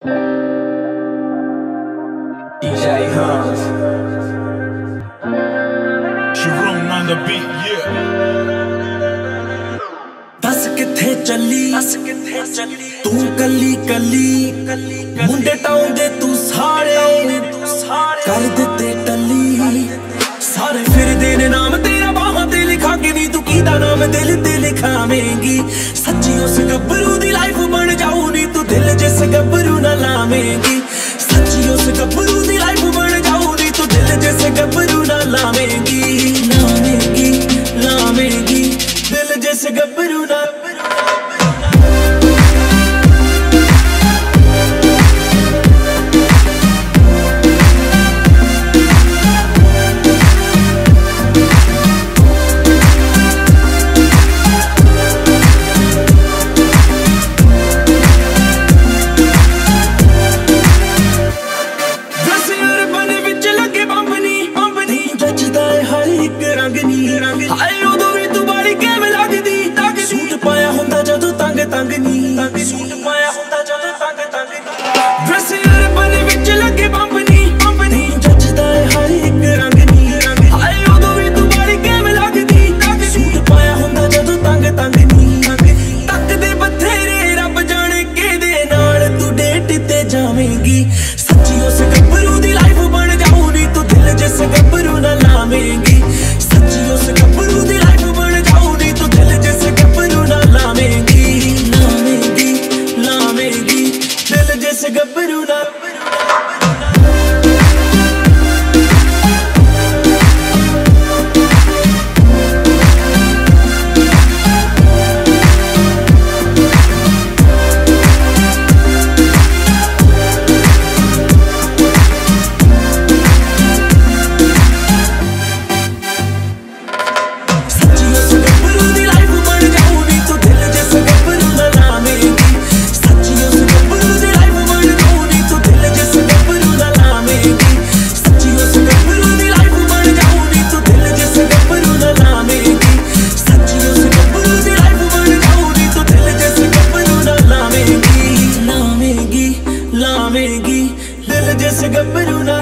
DJ Hunt. Jerome on the beat, yeah. दस किथे चली। तू कली कली मुंडे टाउंदे तू सारे। कर दिते टली। सारे फिर देने नाम तेरा बाहों ते लिखा के नी? तू कीदा नाम दिल ते लिखावेंगी सच्ची उस गब्बू gabbaruna